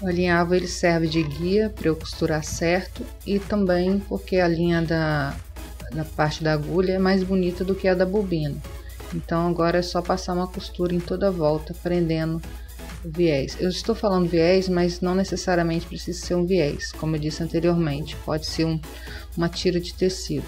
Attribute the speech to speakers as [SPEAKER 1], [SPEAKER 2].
[SPEAKER 1] O alinhavo ele serve de guia para eu costurar certo e também porque a linha da, da parte da agulha é mais bonita do que a da bobina. Então agora é só passar uma costura em toda a volta, prendendo o viés. Eu estou falando viés, mas não necessariamente precisa ser um viés, como eu disse anteriormente, pode ser um, uma tira de tecido.